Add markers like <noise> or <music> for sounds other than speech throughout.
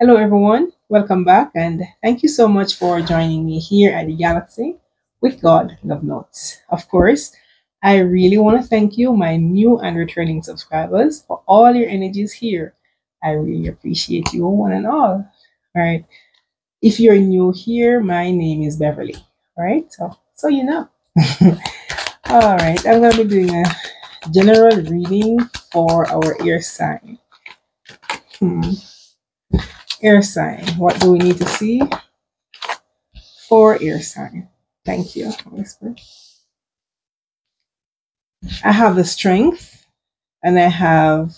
Hello, everyone. Welcome back, and thank you so much for joining me here at the Galaxy with God Love Notes. Of course, I really want to thank you, my new and returning subscribers, for all your energies here. I really appreciate you, one and all. All right. If you're new here, my name is Beverly. All right. So, so you know. <laughs> all right. I'm going to be doing a general reading for our air sign. Hmm air sign. What do we need to see for air sign? Thank you. Whisper. I have the strength and I have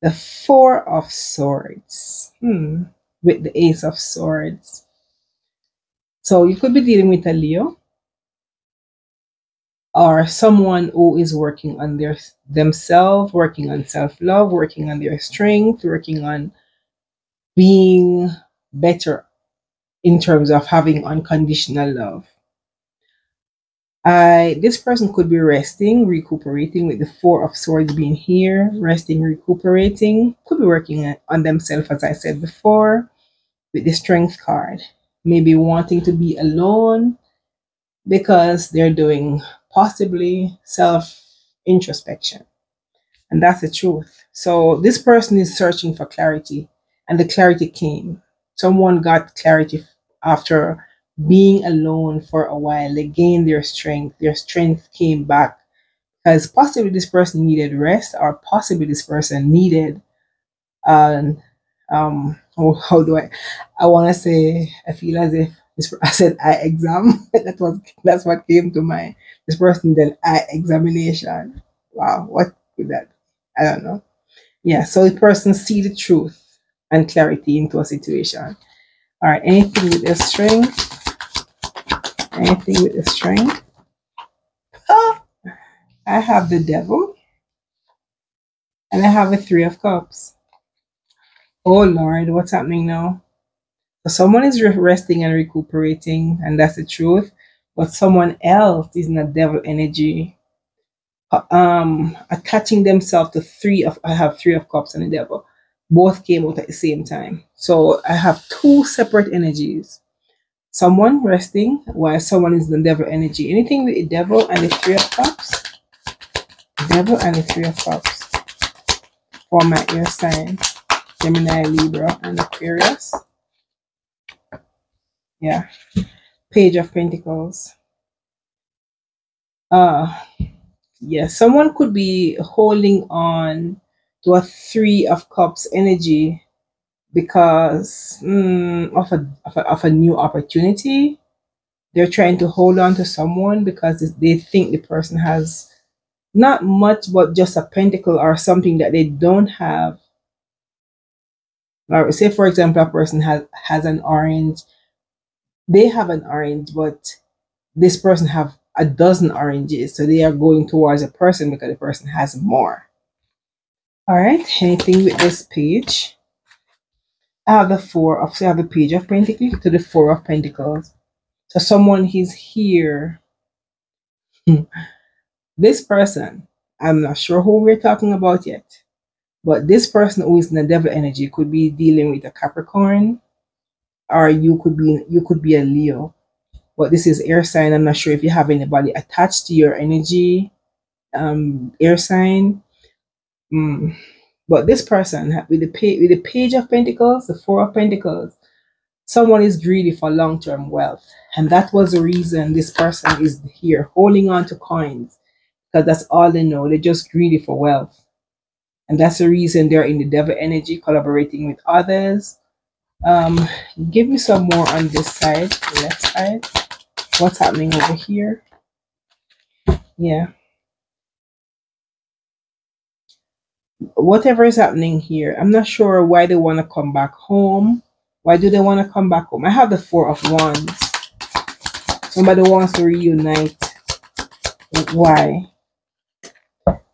the four of swords hmm. with the ace of swords. So you could be dealing with a Leo or someone who is working on their themselves, working on self-love, working on their strength, working on being better in terms of having unconditional love. I this person could be resting, recuperating with the four of swords being here, resting, recuperating, could be working on themselves as I said before, with the strength card. Maybe wanting to be alone because they're doing possibly self introspection. And that's the truth. So this person is searching for clarity and the clarity came. Someone got clarity after being alone for a while. They gained their strength. Their strength came back because possibly this person needed rest, or possibly this person needed, um, um, oh, how do I? I want to say I feel as if this, <laughs> I said eye exam. <laughs> that was that's what came to mind. This person did eye examination. Wow, what could that? I don't know. Yeah, so the person see the truth and clarity into a situation. All right, anything with a string, anything with a string. Oh, I have the devil and I have a three of cups. Oh Lord, what's happening now? So someone is resting and recuperating, and that's the truth. But someone else is in a devil energy, uh, um, attaching themselves to three of. I have three of cups and the devil both came out at the same time. So I have two separate energies. Someone resting while someone is the devil energy. Anything with the devil and the three of cups. Devil and the three of cups. For my air sign. Gemini, Libra, and Aquarius. Yeah. Page of Pentacles. Uh yeah, someone could be holding on to a three of cups energy because mm, of, a, of, a, of a new opportunity. They're trying to hold on to someone because they think the person has not much but just a pentacle or something that they don't have. Or say for example a person has has an orange. They have an orange but this person have a dozen oranges so they are going towards a person because the person has more all right, anything with this page? I have the four of, the page of pentacles to the four of pentacles. So someone is here. <laughs> this person, I'm not sure who we're talking about yet, but this person who is in the devil energy could be dealing with a Capricorn, or you could be you could be a Leo. But this is air sign. I'm not sure if you have anybody attached to your energy, um, air sign Mm. But this person with the page, with the page of pentacles, the four of pentacles, someone is greedy for long-term wealth. And that was the reason this person is here holding on to coins because that's all they know. They're just greedy for wealth. And that's the reason they're in the devil energy, collaborating with others. Um, give me some more on this side, left side. What's happening over here? Yeah. Whatever is happening here, I'm not sure why they want to come back home. Why do they want to come back home? I have the Four of Wands. Somebody wants to reunite. Why?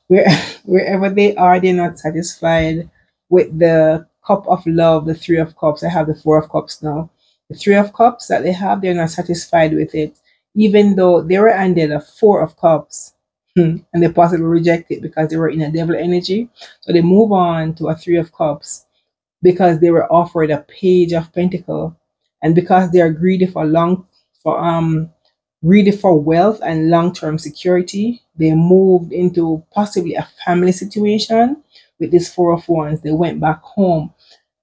Where, <laughs> wherever they are, they're not satisfied with the Cup of Love, the Three of Cups. I have the Four of Cups now. The Three of Cups that they have, they're not satisfied with it. Even though they were under the Four of Cups. And they possibly reject it because they were in a devil energy. So they move on to a three of cups because they were offered a page of pentacle. And because they are greedy for long for um greedy for wealth and long-term security they moved into possibly a family situation with this four of wands. They went back home.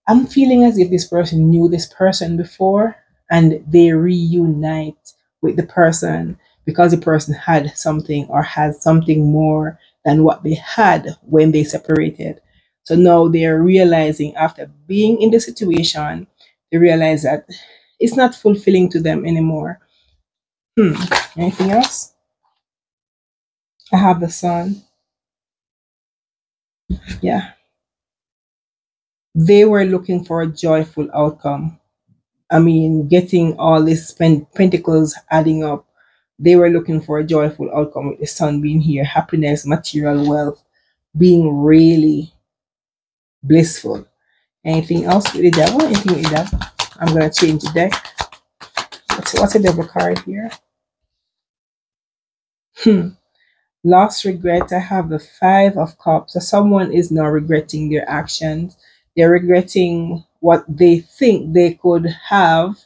I'm feeling as if this person knew this person before and they reunite with the person because the person had something or has something more than what they had when they separated so now they're realizing after being in the situation they realize that it's not fulfilling to them anymore Hmm. Anything else? I have the sun. Yeah. They were looking for a joyful outcome. I mean, getting all these pen- pentacles adding up, they were looking for a joyful outcome with the sun being here, happiness, material wealth, being really blissful. Anything else with the devil? Anything with the devil? I'm gonna change the deck. What's what's a devil card here? Hmm. Lost regret. I have the five of cups. So someone is now regretting their actions. They're regretting what they think they could have,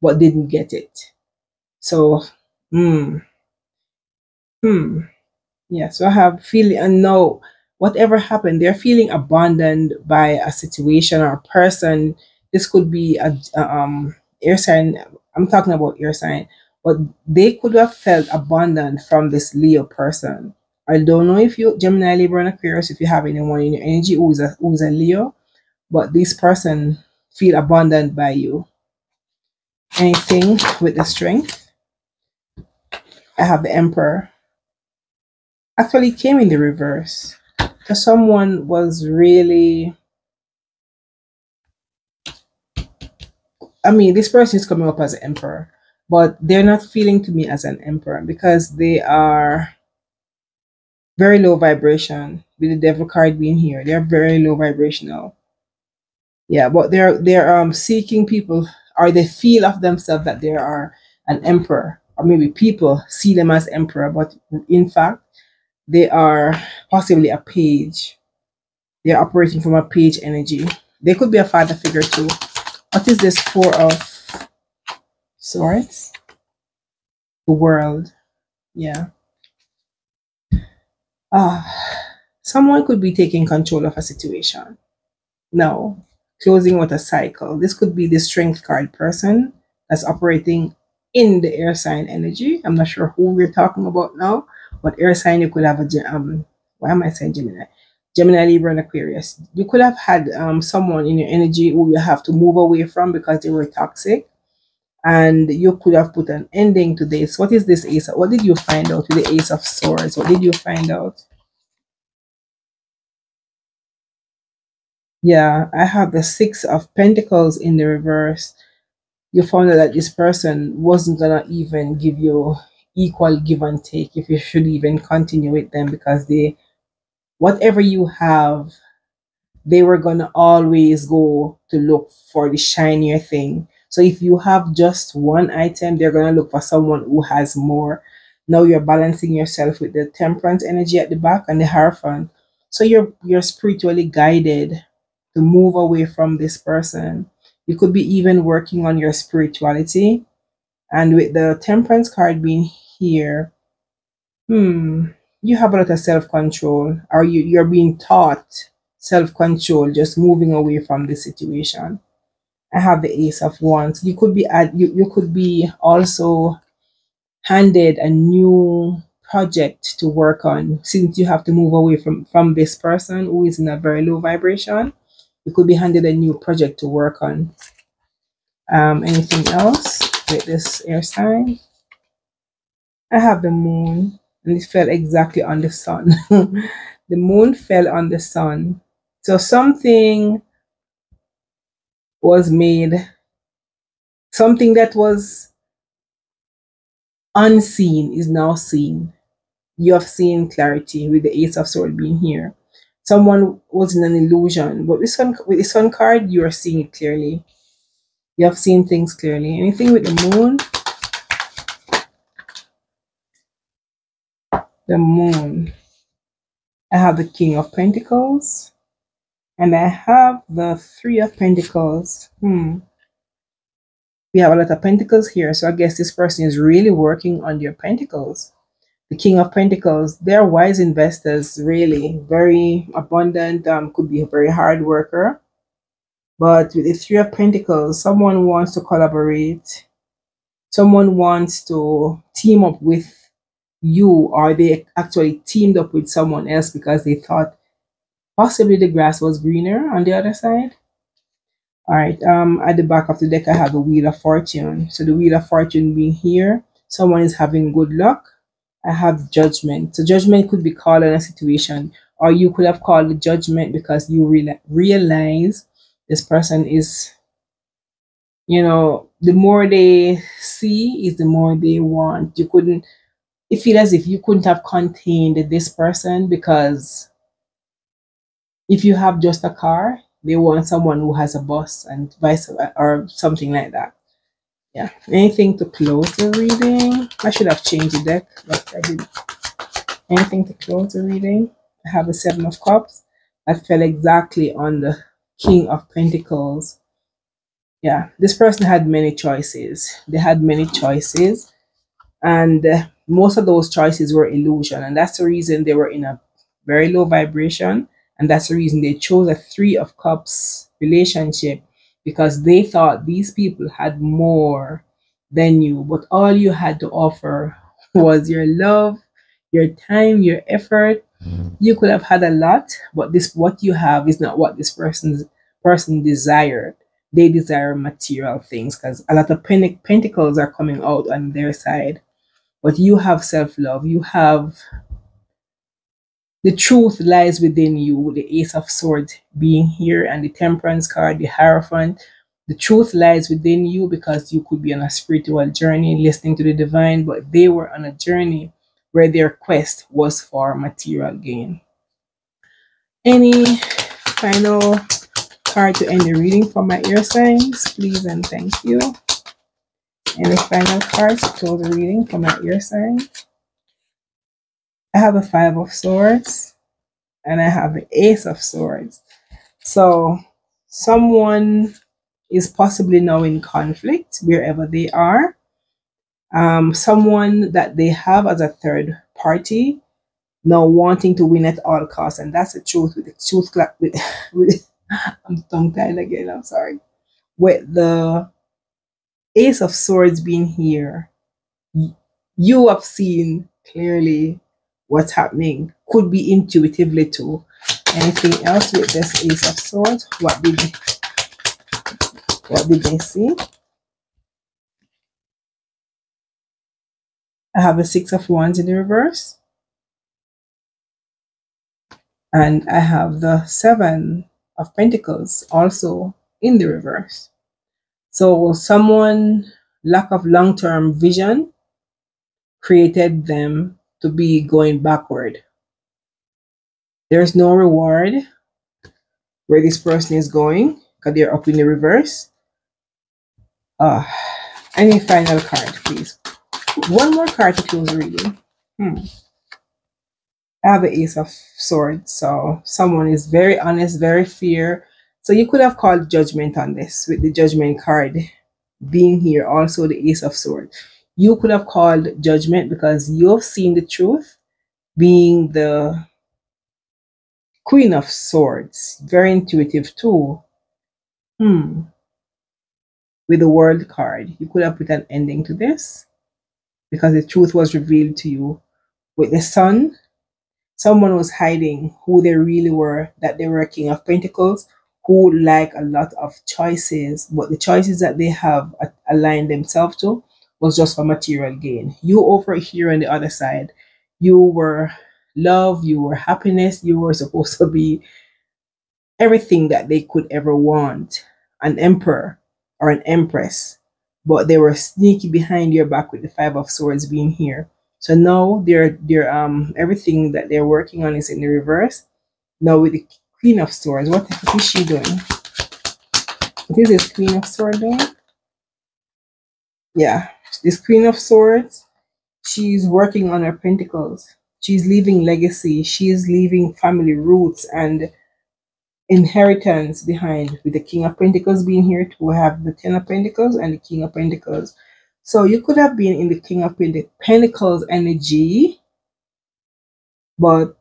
but didn't get it. So, hmm. Hmm. Yeah, so I have feeling and know whatever happened, they're feeling abandoned by a situation or a person. This could be a, a um air sign. I'm talking about air sign but they could have felt abandoned from this Leo person. I don't know if you Gemini, Libra, and Aquarius, if you have anyone in your energy who's a who's a Leo, but this person feel abandoned by you. Anything with the strength? I have the Emperor. Actually came in the reverse. So someone was really I mean, this person is coming up as an emperor but they're not feeling to me as an emperor because they are very low vibration with the devil card being here they're very low vibrational yeah but they're they're um seeking people or they feel of themselves that they are an emperor or maybe people see them as emperor but in fact they are possibly a page. They're operating from a page energy. They could be a father figure too. What is this four of swords? The world. Yeah. Ah someone could be taking control of a situation. No. Closing with a cycle. This could be the strength card person that's operating in the air sign energy i'm not sure who we're talking about now but air sign you could have a um why am i saying gemini gemini libra and aquarius you could have had um someone in your energy who you have to move away from because they were toxic and you could have put an ending to this. What is this ace? What did you find out with the ace of swords? What did you find out? Yeah, I have the six of pentacles in the reverse. You found out that this person wasn't gonna even give you equal give and take if you should even continue with them because they whatever you have they were gonna always go to look for the shinier thing so if you have just one item, they're to look for someone who has more. Now you're balancing yourself with the temperance energy at the back and the hierophant. So you're you're spiritually guided to move away from this person. You could be even working on your spirituality. And with the temperance card being here, hmm, you have a lot of self-control or you, you're being taught self-control, just moving away from the situation. I have the Ace of Wands. You could be at you, you could be also handed a new project to work on since you have to move away from from this person who is in a very low vibration. You could be handed a new project to work on. Um, anything else with this air sign? I have the moon and it fell exactly on the sun. <laughs> the moon fell on the sun. So something was made something that was unseen is now seen. You have seen clarity with the Ace of Swords being here. Someone was in an illusion, but this one, with this one card, you are seeing it clearly. You have seen things clearly. Anything with the moon? The moon. I have the King of Pentacles. And I have the Three of Pentacles. Hmm. We have a lot of Pentacles here. So I guess this person is really working on your Pentacles. The King of Pentacles, they're wise investors, really. Very abundant, um, could be a very hard worker. But with the Three of Pentacles, someone wants to collaborate. Someone wants to team up with you or they actually teamed up with someone else because they thought Possibly the grass was greener on the other side. All right, um, at the back of the deck, I have the Wheel of Fortune. So the Wheel of Fortune being here, someone is having good luck. I have Judgment. So Judgment could be called in a situation, or you could have called the Judgment because you re realize this person is, you know, the more they see is the more they want. You couldn't, it feels as if you couldn't have contained this person because if you have just a car, they want someone who has a bus and vice or something like that. Yeah. Anything to close the reading? I should have changed the deck, but I didn't. Anything to close the reading? I have a Seven of Cups. That fell exactly on the King of Pentacles. Yeah, this person had many choices. They had many choices. And uh, most of those choices were illusion. And that's the reason they were in a very low vibration and that's the reason they chose a Three of Cups relationship because they thought these people had more than you. But all you had to offer was your love, your time, your effort. Mm-hmm. You could have had a lot, but this what you have is not what this person's person desired. They desire material things because a lot of pentacles are coming out on their side. But you have self love, you have the truth lies within you, the Ace of Swords being here and the Temperance card, the Hierophant. The truth lies within you because you could be on a spiritual journey listening to the divine, but they were on a journey where their quest was for material gain. Any final card to end the reading for my air signs, please and thank you. Any final cards to close the reading for my air signs? I have a Five of Swords and I have the Ace of Swords. So someone is possibly now in conflict wherever they are. Um, someone that they have as a third party now wanting to win at all costs. And that's the truth with the truth with, <laughs> with I'm tongue tied again, I'm sorry. With the Ace of Swords being here, you have seen clearly what's happening. Could be intuitively too. Anything else with this Ace of Swords? What did what did they see? I have a Six of Wands in the reverse. And I have the Seven of Pentacles also in the reverse. So someone lack of long-term vision created them to be going backward. There's no reward where this person is going because they're up in the reverse. Uh, any final card, please. One more card to close reading. Hmm. I have the Ace of Swords, so someone is very honest, very fair. So you could have called judgment on this with the judgment card being here, also the Ace of Swords you could have called judgment because you've seen the truth being the queen of swords. Very intuitive too. Hmm. With the world card. You could have put an ending to this because the truth was revealed to you with the sun. Someone was hiding who they really were that they were a king of pentacles who like a lot of choices but the choices that they have aligned themselves to was just for material gain. You over here on the other side, you were love, you were happiness, you were <laughs> supposed to be everything that they could ever want an emperor or an empress, but they were sneaky behind your back with the Five of Swords being here. So now they're, they're um everything that they're working on is in the reverse. Now with the Queen of Swords, what is she doing? What is this Queen of Swords doing? Yeah, this Queen of Swords, she's working on her pentacles. She's leaving legacy. She is leaving family roots and inheritance behind with the King of Pentacles being here to have the Ten of Pentacles and the King of Pentacles. So you could have been in the King of Pentacles energy, but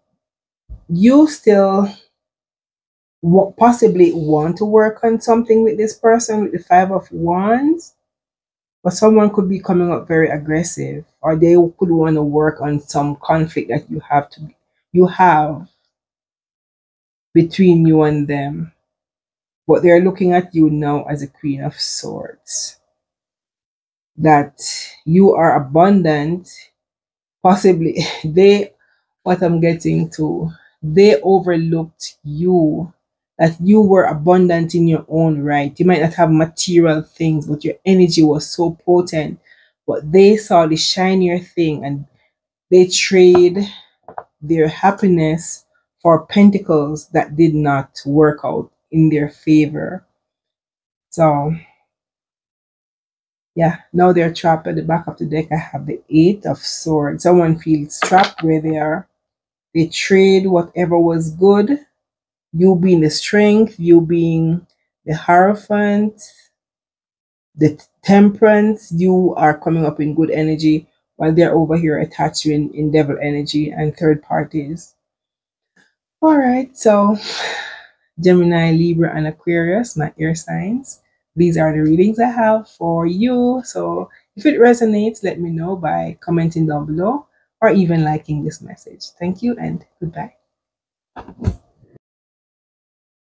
you still possibly want to work on something with this person with the Five of Wands. But someone could be coming up very aggressive, or they could want to work on some conflict that you have to you have between you and them. But they're looking at you now as a Queen of Swords. That you are abundant. Possibly, <laughs> they, what I'm getting to, they overlooked you. That you were abundant in your own right. You might not have material things, but your energy was so potent. But they saw the shinier thing and they trade their happiness for pentacles that did not work out in their favor. So, yeah, now they're trapped at the back of the deck. I have the Eight of Swords. Someone feels trapped where they are. They trade whatever was good. You being the strength, you being the Hierophant, the Temperance. You are coming up in good energy while they're over here attached in, in devil energy and third parties. All right, so Gemini, Libra, and Aquarius, my air signs. These are the readings I have for you. So if it resonates, let me know by commenting down below or even liking this message. Thank you and goodbye.